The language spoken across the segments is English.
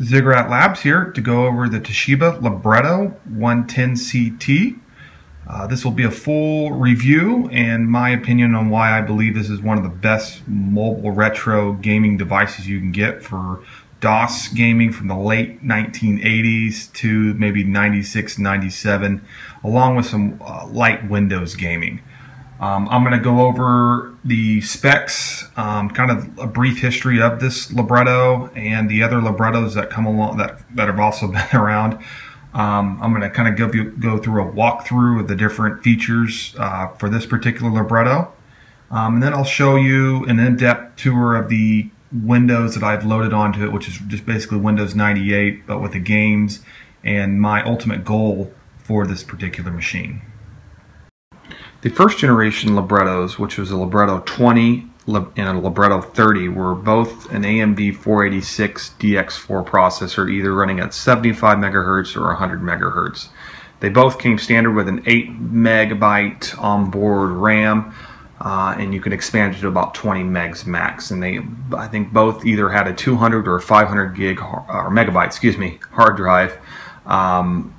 Zigrat Labs here to go over the Toshiba Libretto 110CT. Uh, this will be a full review and my opinion on why I believe this is one of the best mobile retro gaming devices you can get for DOS gaming from the late 1980s to maybe 96, 97, along with some uh, light Windows gaming. Um, I'm going to go over the specs, um, kind of a brief history of this libretto and the other librettos that come along that, that have also been around. Um, I'm going to kind of go, go through a walkthrough of the different features uh, for this particular libretto. Um, and then I'll show you an in-depth tour of the Windows that I've loaded onto it, which is just basically Windows 98, but with the games and my ultimate goal for this particular machine. The first generation librettos, which was a libretto 20 and a libretto 30, were both an AMD 486 DX4 processor, either running at 75 megahertz or 100 megahertz. They both came standard with an 8 megabyte onboard RAM, uh, and you can expand it to about 20 megs max. And they, I think, both either had a 200 or 500 gig or megabyte, excuse me, hard drive. Um,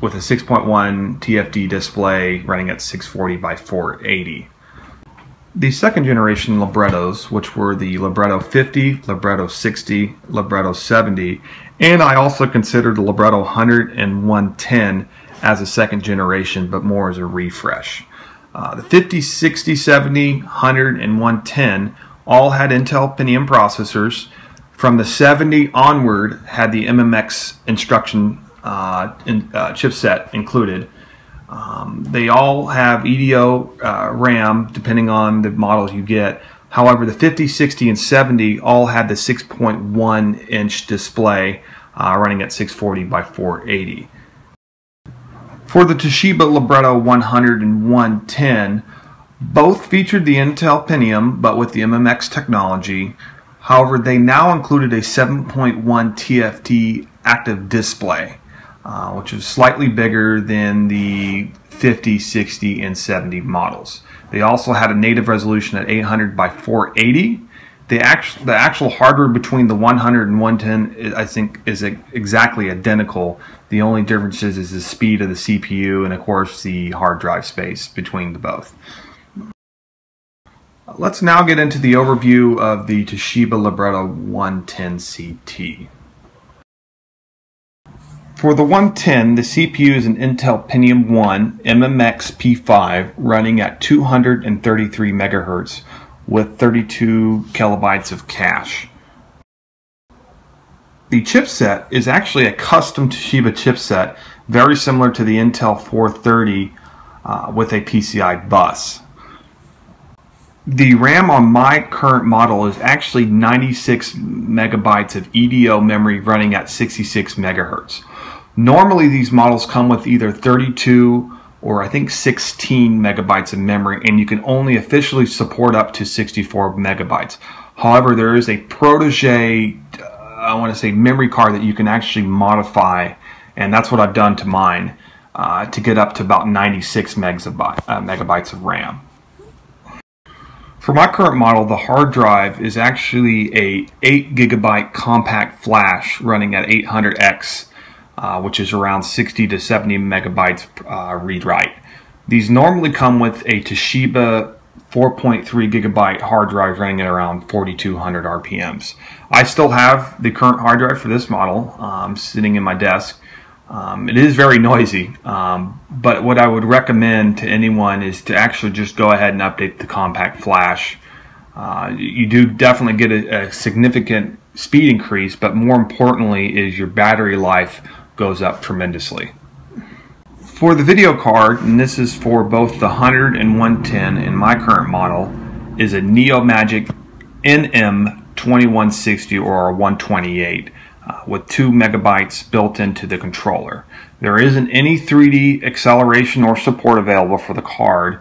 with a 6.1 TFT display running at 640 by 480. The second generation librettos, which were the Libretto 50, Libretto 60, Libretto 70, and I also considered the Libretto 100 and 110 as a second generation, but more as a refresh. Uh, the 50, 60, 70, 100, and 110 all had Intel Pentium processors. From the 70 onward, had the MMX instruction in, uh, chipset included. Um, they all have EDO uh, RAM depending on the models you get. However, the 50, 60, and 70 all had the 6.1 inch display uh, running at 640 by 480. For the Toshiba Libretto 100 and 110, both featured the Intel Pentium but with the MMX technology. However, they now included a 7.1 TFT active display uh, which is slightly bigger than the 50, 60, and 70 models. They also had a native resolution at 800 by 480. The actual, the actual hardware between the 100 and 110, I think, is exactly identical. The only difference is, is the speed of the CPU and, of course, the hard drive space between the both. Let's now get into the overview of the Toshiba Libretto 110 CT. For the 110, the CPU is an Intel Pentium 1 MMX P5 running at 233 MHz with 32 kilobytes of cache. The chipset is actually a custom Toshiba chipset, very similar to the Intel 430 uh, with a PCI bus. The RAM on my current model is actually 96 megabytes of EDO memory running at 66 megahertz. Normally these models come with either 32 or I think 16 megabytes of memory and you can only officially support up to 64 megabytes. However, there is a Portege, uh, I want to say memory card that you can actually modify and that's what I've done to mine uh, to get up to about 96 megabyte, uh, megabytes of RAM. For my current model, the hard drive is actually a 8 gigabyte compact flash running at 800X uh, which is around 60 to 70 megabytes uh, read-write. These normally come with a Toshiba 4.3 gigabyte hard drive running at around 4200 RPMs. I still have the current hard drive for this model um, sitting in my desk. Um, it is very noisy, um, but what I would recommend to anyone is to actually just go ahead and update the compact flash. Uh, you do definitely get a, a significant speed increase, but more importantly is your battery life goes up tremendously. For the video card, and this is for both the 100 and 110 in my current model, is a Neomagic NM2160 or a 128 uh, with 2 megabytes built into the controller. There isn't any 3D acceleration or support available for the card,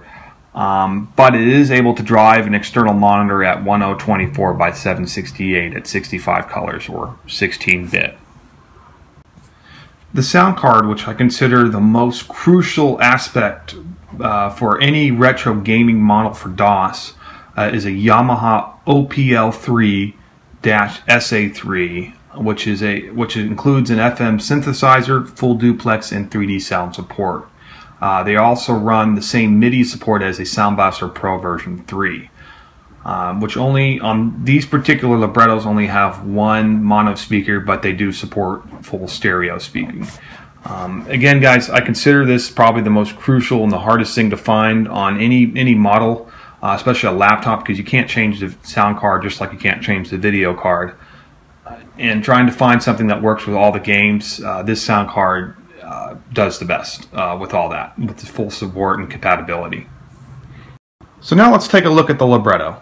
um, but it is able to drive an external monitor at 1024 by 768 at 65 colors or 16 bit. The sound card, which I consider the most crucial aspect uh, for any retro gaming model for DOS, uh, is a Yamaha OPL3-SA3. Which is a which includes an FM synthesizer, full duplex, and 3D sound support. Uh, they also run the same MIDI support as a Sound Blaster Pro version 3, um, which only on these particular librettos only have one mono speaker, but they do support full stereo speaking. Um, again, guys, I consider this probably the most crucial and the hardest thing to find on any any model, uh, especially a laptop, because you can't change the sound card just like you can't change the video card. And trying to find something that works with all the games, uh, this sound card uh, does the best uh, with all that, with the full support and compatibility. So now let's take a look at the libretto.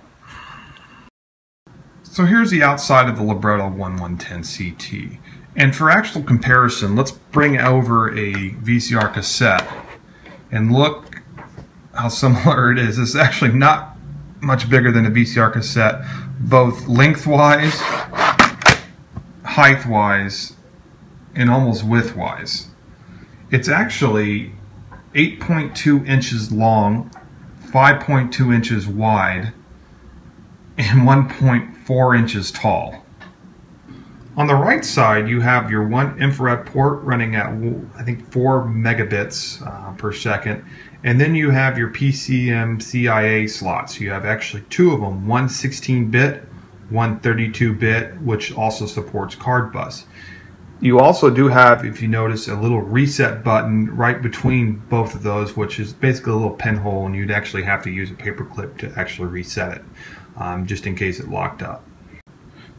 So here's the outside of the Libretto 1110 CT. And for actual comparison, let's bring over a VCR cassette and look how similar it is. It's actually not much bigger than a VCR cassette, both lengthwise, height-wise, and almost width-wise. It's actually 8.2 inches long, 5.2 inches wide, and 1.4 inches tall. On the right side, you have your one infrared port running at, I think, 4 megabits uh, per second. And then you have your PCMCIA slots. You have actually two of them, one 16-bit, one 32-bit, which also supports card bus. You also do have, if you notice, a little reset button right between both of those, which is basically a little pinhole, and you'd actually have to use a paper clip to actually reset it, um, just in case it locked up.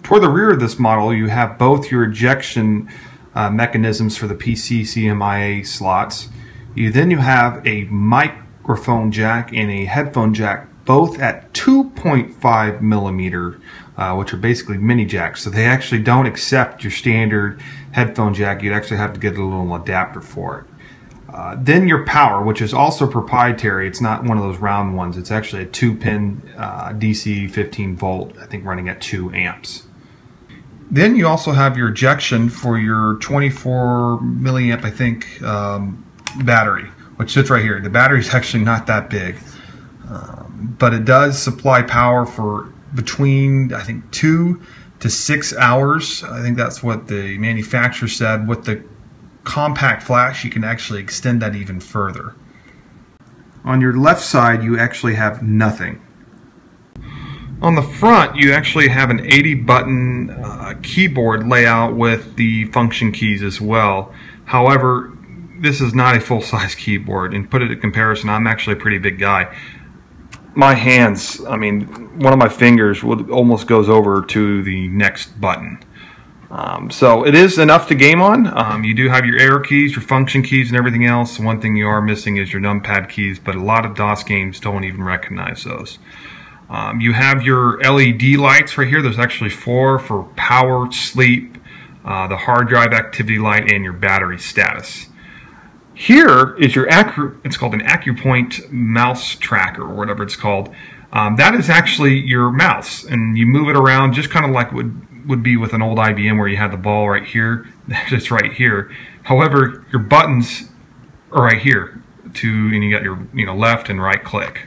Toward the rear of this model, you have both your ejection uh, mechanisms for the PC CMIA slots. You then you have a microphone jack and a headphone jack, both at 2.5 millimeter, uh, which are basically mini jacks. So they actually don't accept your standard headphone jack. You'd actually have to get a little adapter for it. Uh, then your power, which is also proprietary. It's not one of those round ones. It's actually a two-pin uh, DC 15 volt, I think running at 2 amps. Then you also have your ejection for your 24 milliamp, I think, um, battery, which sits right here. The battery is actually not that big, um, but it does supply power for between, I think, two to six hours. I think that's what the manufacturer said. With the compact flash, you can actually extend that even further. On your left side, you actually have nothing. On the front, you actually have an 80 button uh, keyboard layout with the function keys as well. However, this is not a full-size keyboard. And put it in comparison, I'm actually a pretty big guy. My hands, I mean, one of my fingers would, almost goes over to the next button. Um, so it is enough to game on. Um, you do have your arrow keys, your function keys, and everything else. One thing you are missing is your numpad keys, but a lot of DOS games don't even recognize those. Um, you have your LED lights right here. There's actually four for power, sleep, uh, the hard drive activity light, and your battery status. Here is your Acu, it's called an AccuPoint mouse tracker or whatever it's called. Um, that is actually your mouse and you move it around just kind of like would would be with an old IBM where you had the ball right here, just right here. However, your buttons are right here to and you got your you know left and right click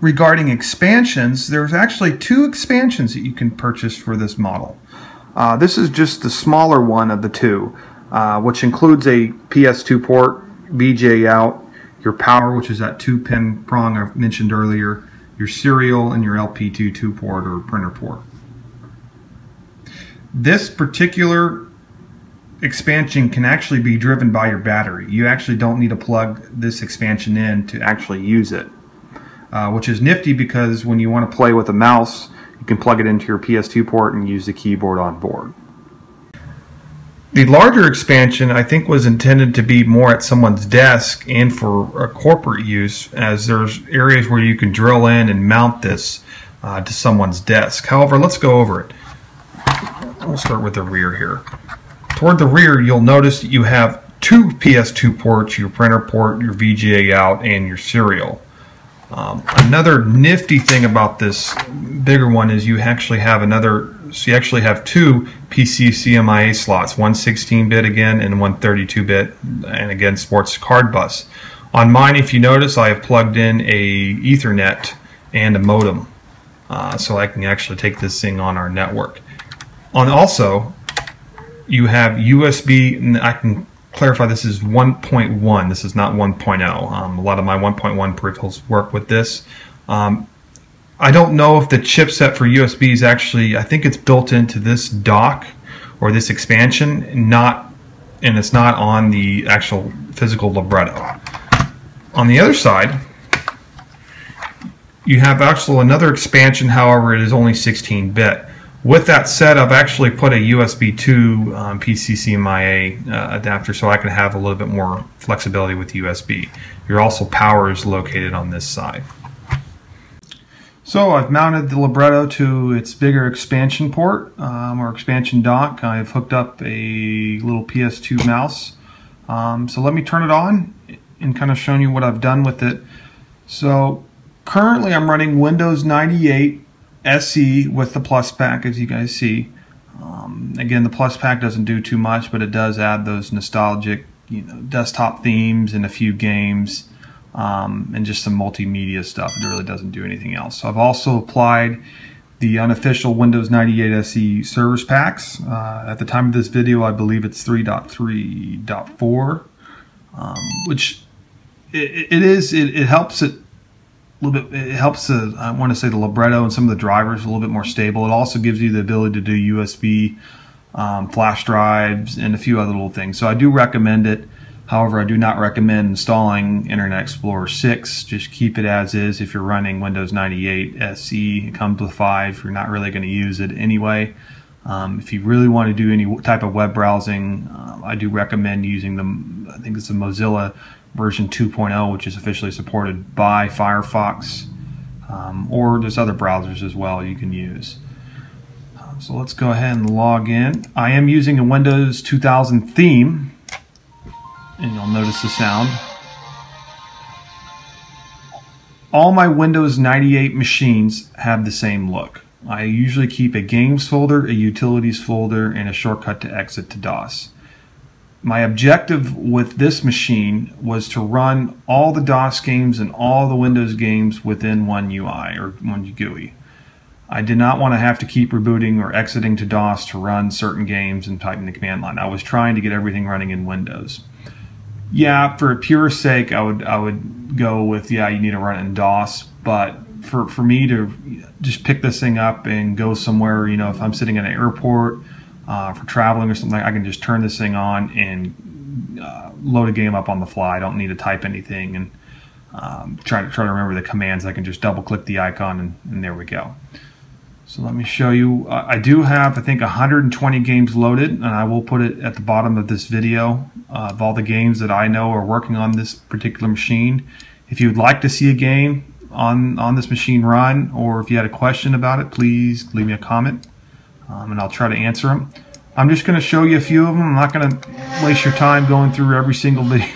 regarding expansions, there's actually two expansions that you can purchase for this model. Uh, this is just the smaller one of the two, uh, which includes a PS2 port, VGA out, your power, which is that two pin prong I mentioned earlier, your serial, and your LP2 two port or printer port. This particular expansion can actually be driven by your battery. You actually don't need to plug this expansion in to actually use it uh, which is nifty because when you want to play with a mouse, you can plug it into your PS2 port and use the keyboard on board. The larger expansion, I think, was intended to be more at someone's desk and for a corporate use, as there's areas where you can drill in and mount this uh, to someone's desk. However, let's go over it. We'll start with the rear here. Toward the rear, you'll notice that you have two PS2 ports, your printer port, your VGA out, and your serial. Um, another nifty thing about this bigger one is you actually have another, so you actually have two PC CMIA slots, one 16-bit again and one 32-bit, and again sports card bus. On mine, if you notice, I have plugged in a Ethernet and a modem, uh, so I can actually take this thing on our network. On also, you have USB, and I can clarify this is 1.1. This is not 1.0. Um, a lot of my 1.1 peripherals work with this. Um, I don't know if the chipset for USB is actually, I think it's built into this dock or this expansion, not, and it's not on the actual physical libretto. On the other side, you have actually another expansion, however, it is only 16 bit. With that said, I've actually put a USB 2 um, PCCMIA uh, adapter so I can have a little bit more flexibility with USB. Your also power is located on this side. So I've mounted the libretto to its bigger expansion port um, or expansion dock. I've hooked up a little PS2 mouse. Um, so let me turn it on and kind of show you what I've done with it. So currently I'm running Windows 98 SE with the Plus Pack, as you guys see. Um, again, the Plus Pack doesn't do too much, but it does add those nostalgic, you know, desktop themes and a few games, um, and just some multimedia stuff. It really doesn't do anything else. So I've also applied the unofficial Windows 98 SE service packs. Uh, at the time of this video, I believe it's 3.3.4, um, which it, it is. It, it helps it a little bit it helps the I want to say the libretto and some of the drivers a little bit more stable. It also gives you the ability to do USB um, flash drives and a few other little things. So I do recommend it. However, I do not recommend installing Internet Explorer 6. Just keep it as is if you're running Windows 98 SE. It comes with 5. You're not really going to use it anyway. Um, if you really want to do any type of web browsing, uh, I do recommend using the, I think it's a Mozilla version 2.0, which is officially supported by Firefox, um, or there's other browsers as well you can use. Uh, so let's go ahead and log in. I am using a Windows 2000 theme, and you'll notice the sound. All my Windows 98 machines have the same look. I usually keep a games folder, a utilities folder, and a shortcut to exit to DOS my objective with this machine was to run all the DOS games and all the Windows games within one UI or one GUI. I did not want to have to keep rebooting or exiting to DOS to run certain games and typing the command line. I was trying to get everything running in Windows. Yeah, for pure sake, I would I would go with yeah, you need to run it in DOS, but for for me to just pick this thing up and go somewhere, you know, if I'm sitting in an airport uh, for traveling or something, I can just turn this thing on and uh, load a game up on the fly. I don't need to type anything and um, try to try to remember the commands. I can just double click the icon and, and there we go. So let me show you. I do have, I think, 120 games loaded, and I will put it at the bottom of this video uh, of all the games that I know are working on this particular machine. If you would like to see a game on, on this machine run, or if you had a question about it, please leave me a comment um, and I'll try to answer them. I'm just going to show you a few of them. I'm not going to waste your time going through every single video,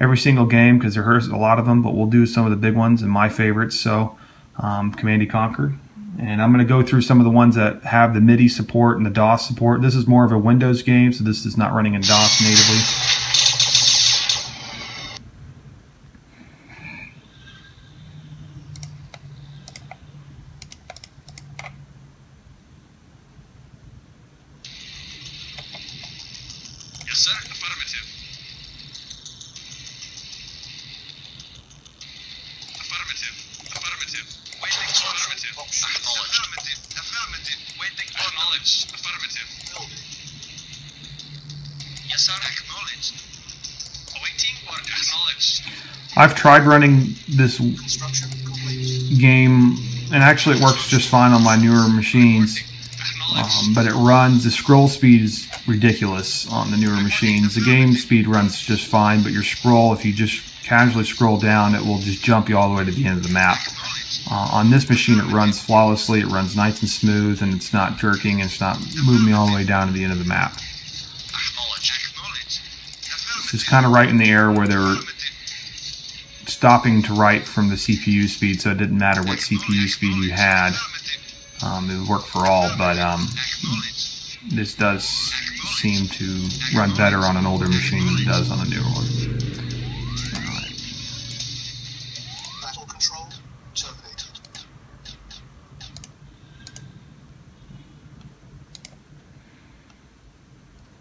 every single game because there's a lot of them, but we'll do some of the big ones and my favorites. So, um, Command Conquer. And I'm going to go through some of the ones that have the MIDI support and the DOS support. This is more of a Windows game, so this is not running in DOS natively. I've tried running this game, and actually it works just fine on my newer machines. Um, but it runs, the scroll speed is ridiculous on the newer machines. The game speed runs just fine, but your scroll, if you just casually scroll down, it will just jump you all the way to the end of the map. Uh, on this machine, it runs flawlessly, it runs nice and smooth, and it's not jerking, and it's not moving me all the way down to the end of the map. It's just kind of right in the air where they're stopping to write from the CPU speed, so it didn't matter what CPU speed you had. Um, it would work for all, but um, this does seem to run better on an older machine than it does on a newer one.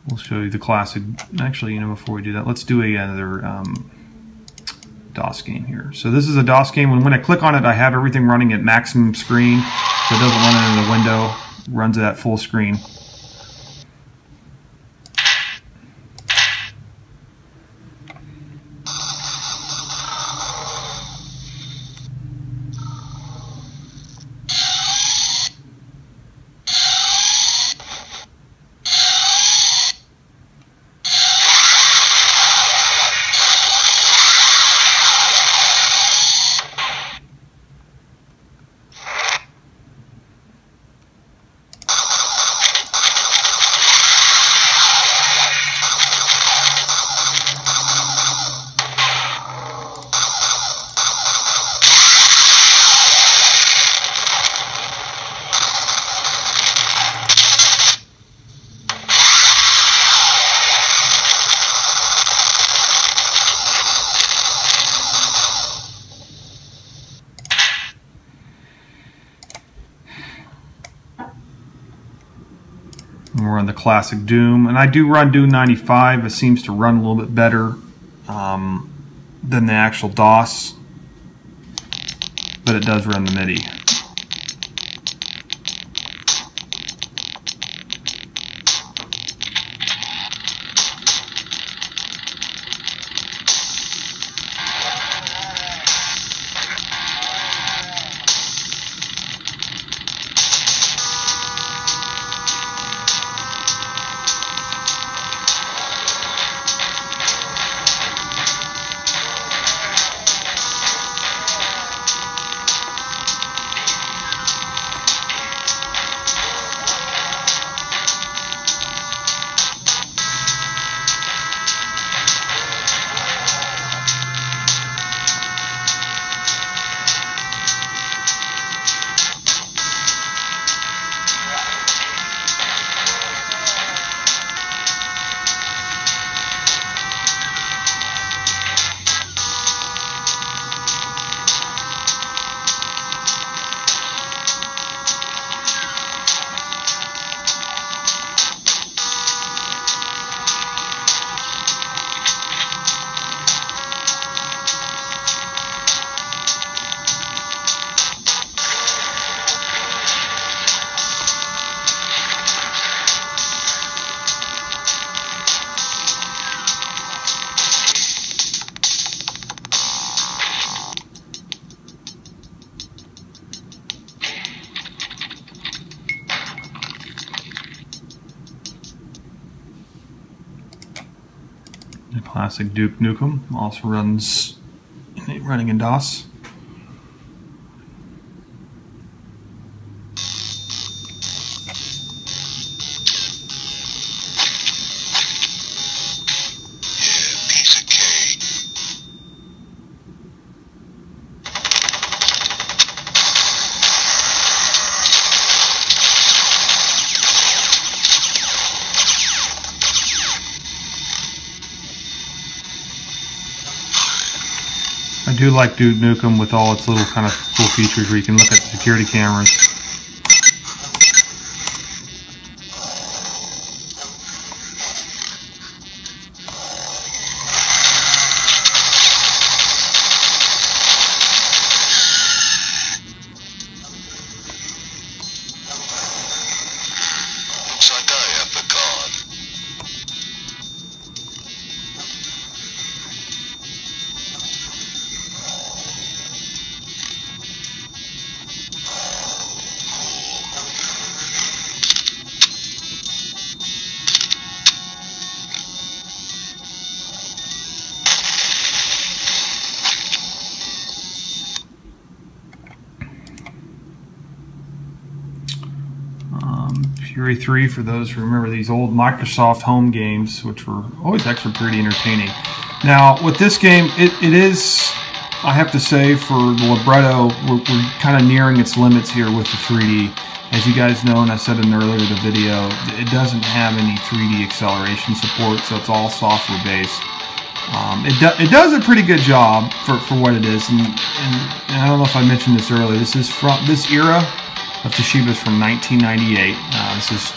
We'll show you the classic. Actually, you know, before we do that, let's do another um, DOS game here. So this is a DOS game. When, when I click on it, I have everything running at maximum screen, so it doesn't run it in the window. Runs at full screen. We're on the classic Doom, and I do run Doom 95. It seems to run a little bit better um, than the actual DOS, but it does run the MIDI. Classic Duke Nukem also runs running in DOS. Like Duke Nukem with all its little kind of cool features where you can look at security cameras. Fury 3 for those who remember these old Microsoft home games, which were always actually pretty entertaining. Now, with this game, it, it is, I have to say, for the libretto, we're, we're kind of nearing its limits here with the 3D. As you guys know, and I said in earlier the video, it doesn't have any 3D acceleration support, so it's all software based. Um, it, do, it does a pretty good job for, for what it is, and, and, and I don't know if I mentioned this earlier. This is from this era of Toshiba's from 1998. Uh, this is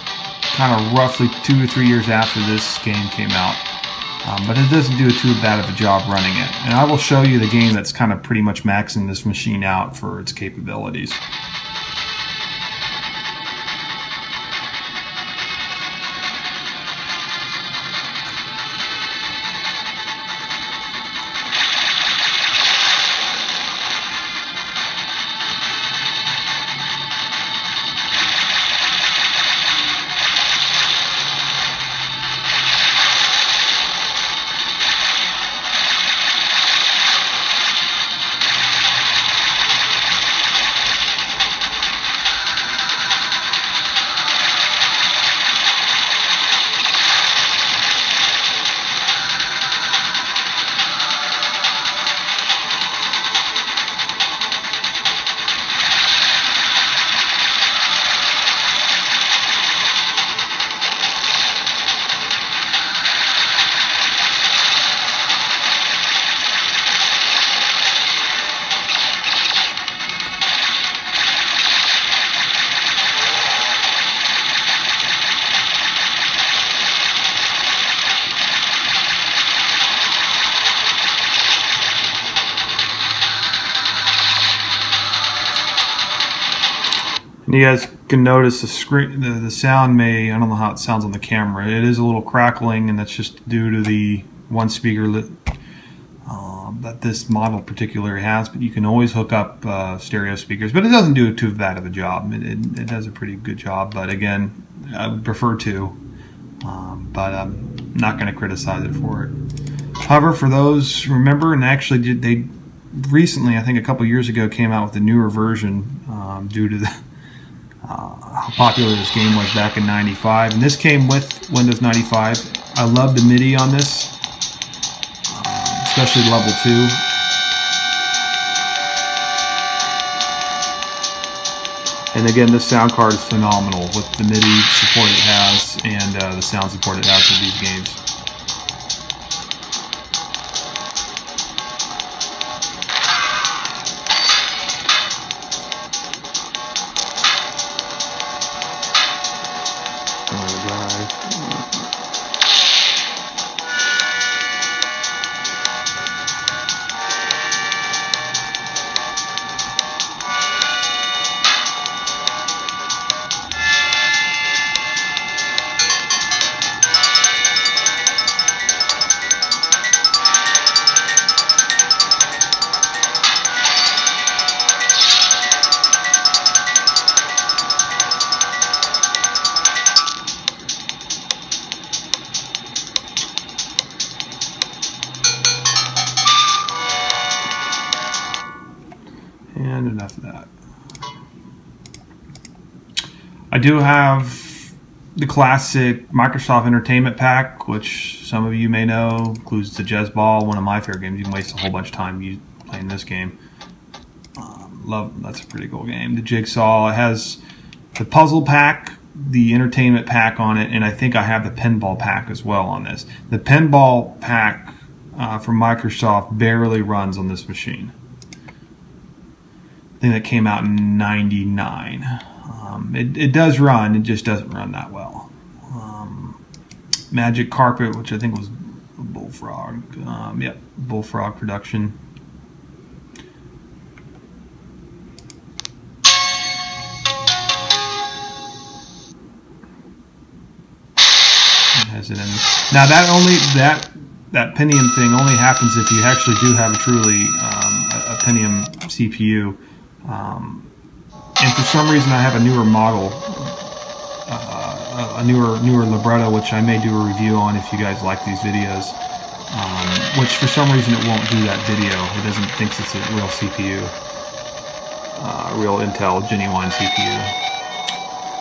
kind of roughly two or three years after this game came out. Um, but it doesn't do a too bad of a job running it. And I will show you the game that's kind of pretty much maxing this machine out for its capabilities. And you guys can notice the screen, the, the sound may, I don't know how it sounds on the camera. It is a little crackling and that's just due to the one speaker that, uh, that this model particularly has, but you can always hook up uh, stereo speakers, but it doesn't do too bad of a job. It, it, it does a pretty good job, but again, I would prefer to, um, but I'm not going to criticize it for it. However, for those, remember, and actually did, they recently, I think a couple years ago, came out with a newer version um, due to the uh, how popular this game was back in 95 and this came with Windows 95 I love the MIDI on this um, especially level 2 and again this sound card is phenomenal with the MIDI support it has and uh, the sound support it has for these games do have the classic Microsoft Entertainment Pack, which some of you may know includes the JezzBall, one of my favorite games. You can waste a whole bunch of time playing this game. Um, love that's a pretty cool game. The Jigsaw it has the puzzle pack, the entertainment pack on it, and I think I have the pinball pack as well on this. The pinball pack uh, from Microsoft barely runs on this machine. I think that came out in 99. Um, it, it, does run, it just doesn't run that well. Um, Magic Carpet, which I think was Bullfrog. Um, yep, Bullfrog production. Has it in. Now that only that that Pentium thing only happens if you actually do have a truly um, a, a Pentium CPU. Um, and for some reason, I have a newer model, uh, a newer newer libretto, which I may do a review on if you guys like these videos. Um, which for some reason it won't do that video. It doesn't thinks it's a real CPU, uh, real Intel genuine CPU.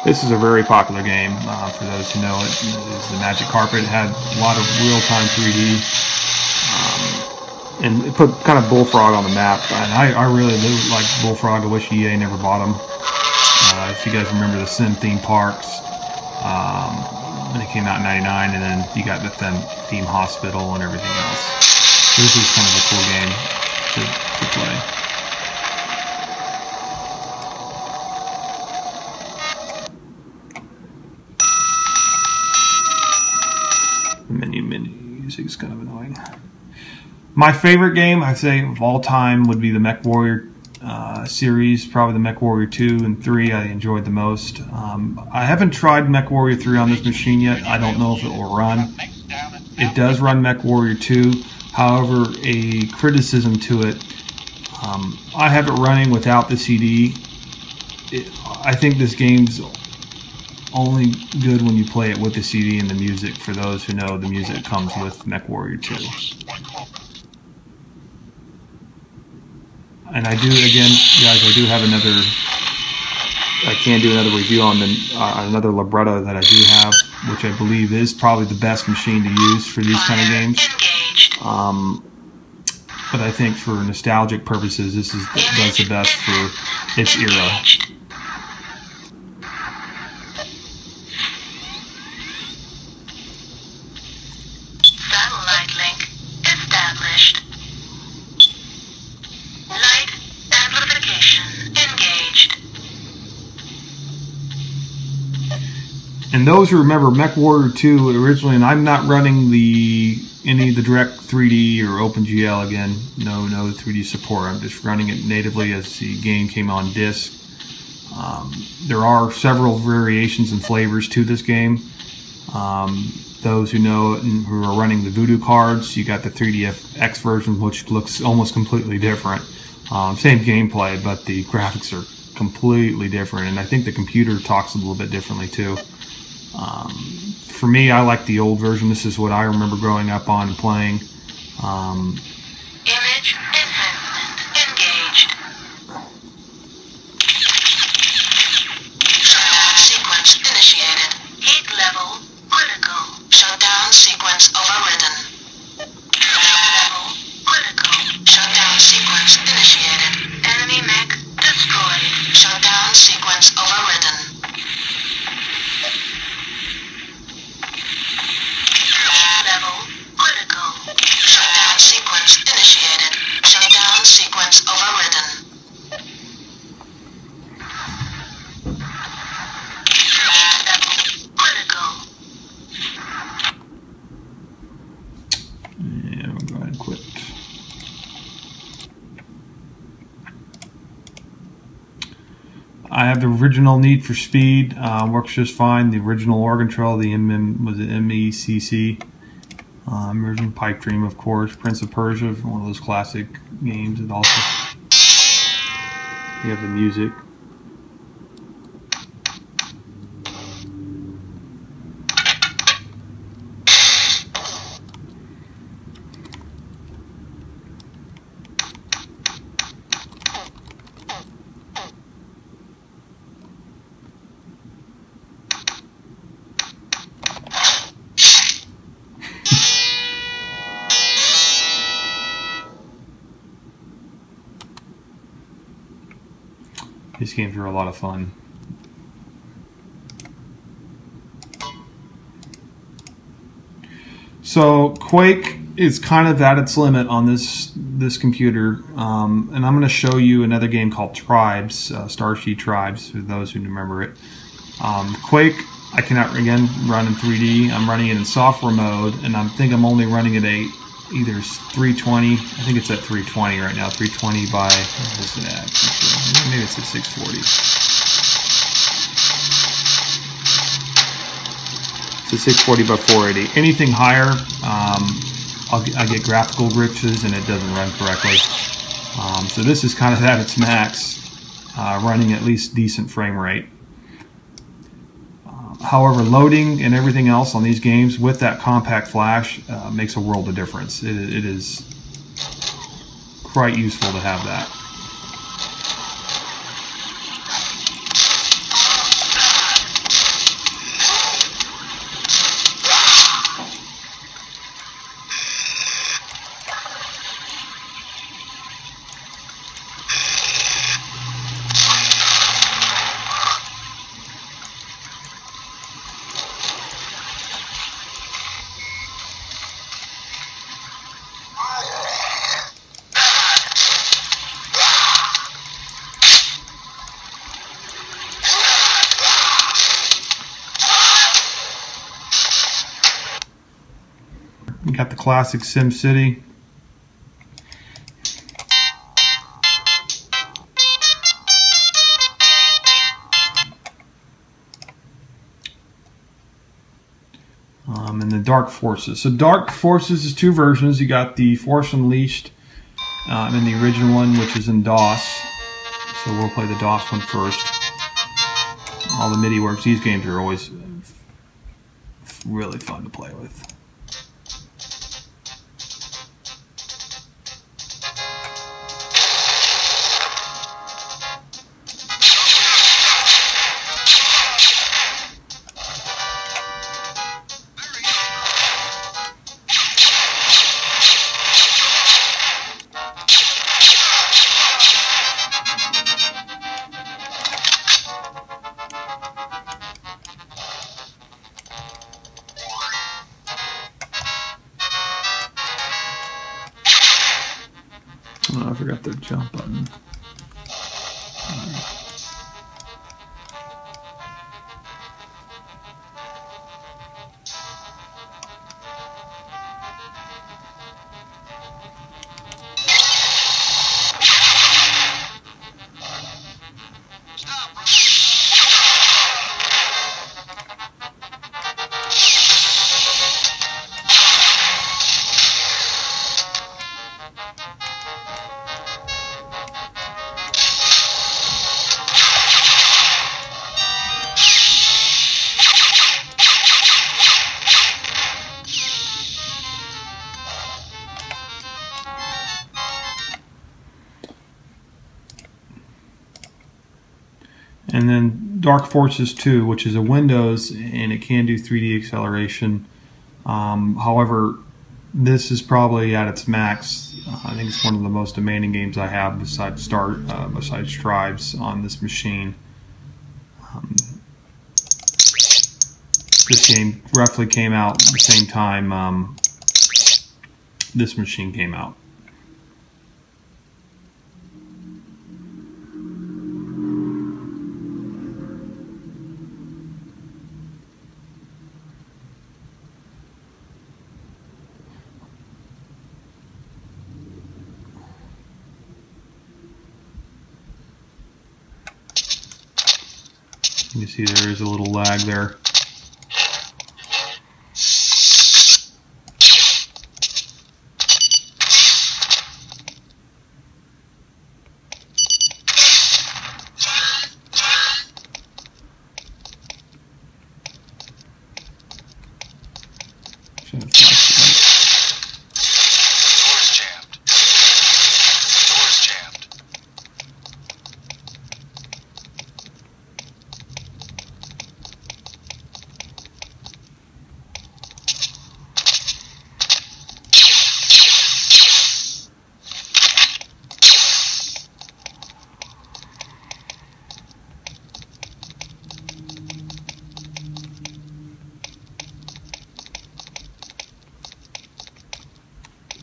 This is a very popular game uh, for those who know it. It's the Magic Carpet. It had a lot of real-time 3D and it put kind of Bullfrog on the map. And I, I really like Bullfrog. I wish EA never bought them. Uh, if you guys remember the Sim theme parks, um, it came out in '99, and then you got the theme, theme hospital and everything else. This is kind of a cool game to, to play. Menu minis. is kind of annoying. My favorite game, I'd say, of all time would be the MechWarrior uh, series, probably the MechWarrior 2 and 3 I enjoyed the most. Um, I haven't tried MechWarrior 3 on this machine yet. I don't know if it will run. It does run MechWarrior 2. However, a criticism to it, um, I have it running without the CD. It, I think this game's only good when you play it with the CD and the music. For those who know, the music comes with MechWarrior 2. And I do, again, guys, I do have another. I can do another review on the uh, another libretto that I do have, which I believe is probably the best machine to use for these kind of games. Um, but I think for nostalgic purposes, this is does the best for its era. And those who remember MechWarrior 2 originally, and I'm not running the any of the direct 3D or OpenGL again. No, no 3D support. I'm just running it natively as the game came on disc. Um, there are several variations and flavors to this game. Um, those who know it and who are running the Voodoo cards, you got the 3DFX version, which looks almost completely different. Um, same gameplay, but the graphics are completely different, and I think the computer talks a little bit differently too. Um, for me, I like the old version. This is what I remember growing up on and playing. Um, original Need for Speed. Uh, works just fine. The original Oregon Trail, the MM was it MECC. Um, original Pipe Dream, of course. Prince of Persia, one of those classic games. And also, you have the music. Games are a lot of fun. So Quake is kind of at its limit on this this computer, um, and I'm going to show you another game called Tribes, uh, Starsiege Tribes, for those who remember it. Um, Quake, I cannot again run in 3D. I'm running it in software mode, and I think I'm only running at at either 320. I think it's at 320 right now. 320 by what is it at? Maybe it's at 640. So 640 by 480. Anything higher, um, I'll I get graphical glitches and it doesn't run correctly. Um, so this is kind of at its max, uh, running at least decent frame rate. However, loading and everything else on these games with that compact flash uh, makes a world of difference. It, it is quite useful to have that. Classic Sim City. Um, and the Dark Forces. So Dark Forces is two versions. You got the Force Unleashed um, and the original one, which is in DOS. So we'll play the DOS one first. All the MIDI works. These games are always really fun to play with. Dark Forces 2, which is a Windows and it can do 3D acceleration. Um, however, this is probably at its max. I think it's one of the most demanding games I have besides Start, uh, besides Tribes on this machine. Um, this game roughly came out the same time um, this machine came out. You can see there is a little lag there. Should have flashed Doors jammed. Doors jammed.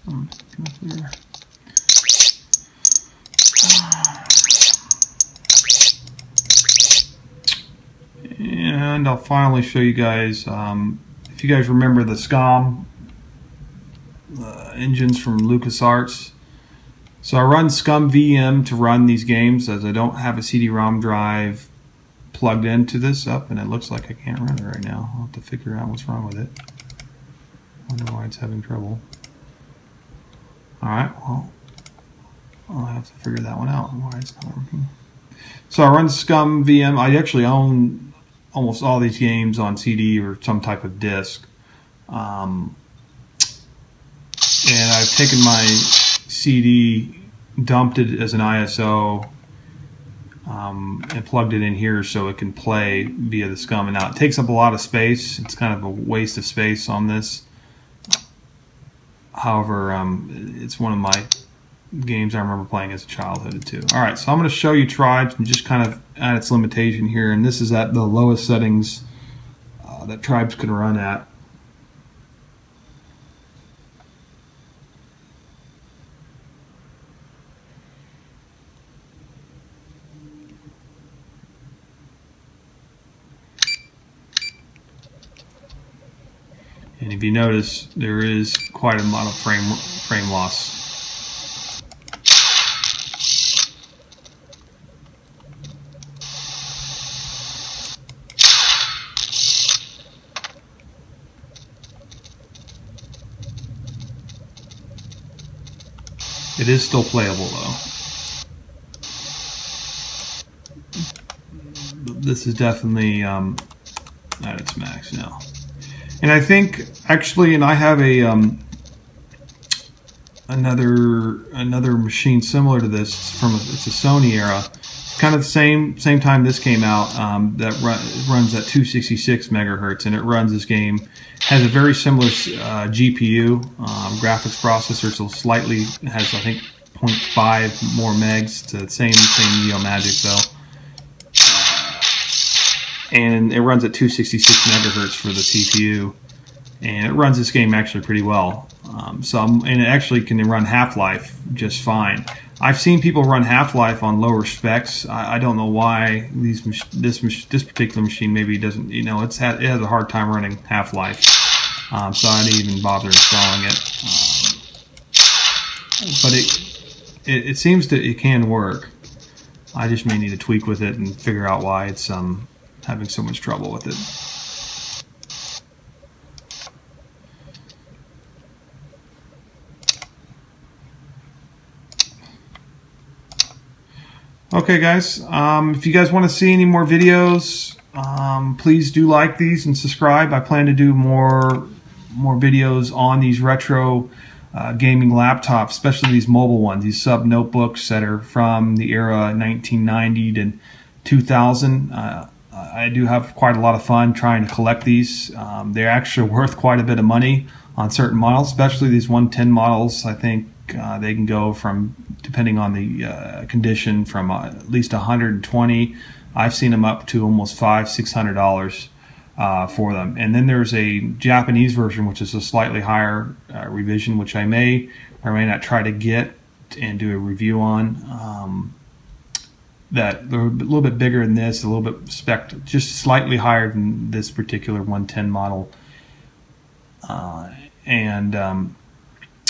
Um, come up here. And I'll finally show you guys, um, if you guys remember the SCUMM uh, engines from LucasArts. So I run ScummVM to run these games as I don't have a CD-ROM drive plugged into this up and it looks like I can't run it right now. I'll have to figure out what's wrong with it. I wonder why it's having trouble. Alright, well, I'll have to figure that one out, why it's not working. So I run ScummVM. I actually own almost all these games on CD or some type of disc. Um, and I've taken my CD, dumped it as an ISO, um, and plugged it in here so it can play via the Scumm. And now it takes up a lot of space. It's kind of a waste of space on this. However, um, it's one of my games I remember playing as a childhood too. All right, so I'm going to show you Tribes and just kind of at its limitation here, and this is at the lowest settings uh, that Tribes can run at. And if you notice, there is quite a amount of frame frame loss. It is still playable though. This is definitely um, at its max now. And I think actually, and I have a um, another another machine similar to this from a, it's a Sony era, kind of the same same time this came out. Um, that run, runs at 266 megahertz, and it runs this game. Has a very similar uh, GPU um, graphics processor, so slightly has I think 0.5 more megs to the same same NeoMagic though and it runs at 266 megahertz for the CPU, and it runs this game actually pretty well. Um, so I'm, and it actually can run Half Life just fine. I've seen people run Half Life on lower specs. I, I, don't know why these this this particular machine maybe doesn't. You know, it's had, it has a hard time running Half Life, um, so I didn't even bother installing it. Um, but it, it it seems that it can work. I just may need to tweak with it and figure out why it's um having so much trouble with it. Okay, guys. Um, if you guys want to see any more videos, um, please do like these and subscribe. I plan to do more more videos on these retro uh, gaming laptops, especially these mobile ones, these sub notebooks that are from the era 1990 to 2000. Uh, I do have quite a lot of fun trying to collect these. Um, they're actually worth quite a bit of money on certain models, especially these 110 models. I think uh, they can go from, depending on the uh, condition, from uh, at least 120. I've seen them up to almost five, six hundred dollars uh, for them. And then there's a Japanese version, which is a slightly higher uh, revision, which I may or may not try to get and do a review on. Um, that they're a little bit bigger than this, a little bit spec, just slightly higher than this particular 110 model, uh, and um,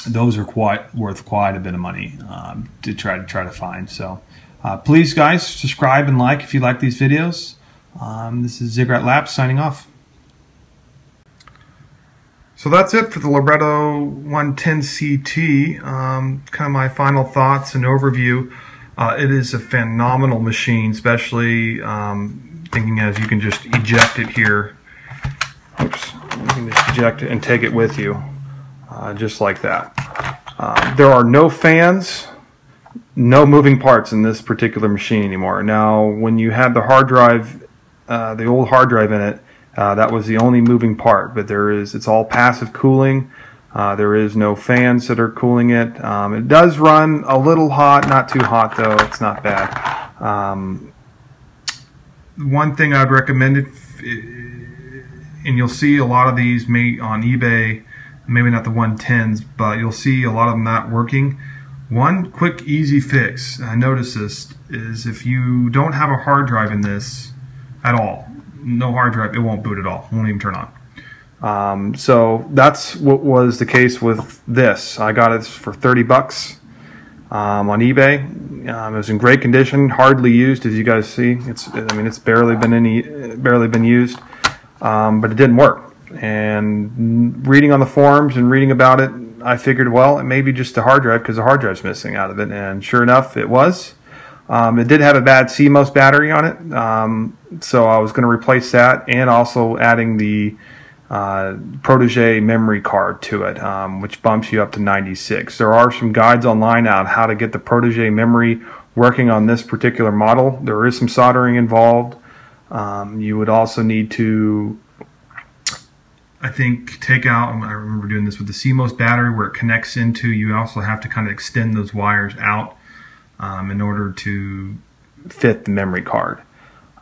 those are quite worth quite a bit of money um, to try to try to find. So, uh, please, guys, subscribe and like if you like these videos. Um, this is Zigrat Labs signing off. So that's it for the Libretto 110 CT. Um, kind of my final thoughts and overview. Uh, it is a phenomenal machine, especially um, thinking as you can just eject it here. Oops, you can just eject it and take it with you, uh, just like that. Uh, there are no fans, no moving parts in this particular machine anymore. Now, when you had the hard drive, uh, the old hard drive in it, uh, that was the only moving part. But there is, it's all passive cooling. Uh, there is no fans that are cooling it. Um, it does run a little hot, not too hot though. It's not bad. Um, one thing I'd recommend, if, and you'll see a lot of these may on eBay, maybe not the 110s, but you'll see a lot of them not working. One quick, easy fix I noticed this is if you don't have a hard drive in this at all, no hard drive, it won't boot at all. Won't even turn on. Um, so that's what was the case with this. I got it for 30 bucks um, on eBay. Um, it was in great condition, hardly used, as you guys see. It's, I mean, it's barely been any, barely been used, um, but it didn't work. And reading on the forums and reading about it, I figured, well, it may be just the hard drive because the hard drive's missing out of it. And sure enough, it was. Um, it did have a bad CMOS battery on it, um, so I was going to replace that and also adding the uh, Portege memory card to it, um, which bumps you up to 96. There are some guides online on how to get the Portege memory working on this particular model. There is some soldering involved. Um, you would also need to, I think, take out, I remember doing this with the CMOS battery where it connects into, you also have to kind of extend those wires out um, in order to fit the memory card.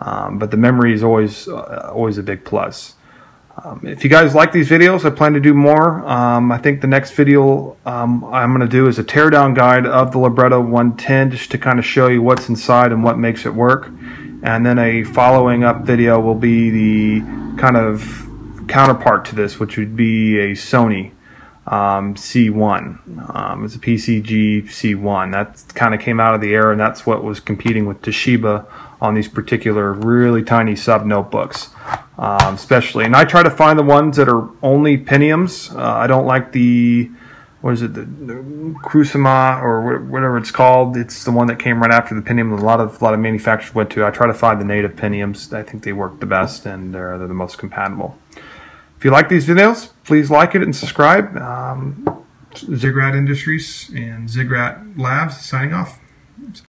Um, but the memory is always, uh, always a big plus. Um, if you guys like these videos, I plan to do more. Um, I think the next video um, I'm going to do is a teardown guide of the Libretto 110 just to kind of show you what's inside and what makes it work. And then a following up video will be the kind of counterpart to this, which would be a Sony um, C1. Um, it's a PCG C1. That kind of came out of the air, and that's what was competing with Toshiba on these particular really tiny sub notebooks, um, especially. And I try to find the ones that are only Pentiums. Uh, I don't like the what is it, the, the Crucima or whatever it's called. It's the one that came right after the Pentium. A lot of a lot of manufacturers went to. I try to find the native Pentiums. I think they work the best and they're, they're the most compatible. If you like these videos, please like it and subscribe. Um, Zigrat Industries and Zigrat Labs signing off.